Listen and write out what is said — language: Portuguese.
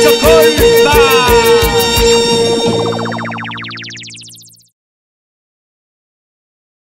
就可以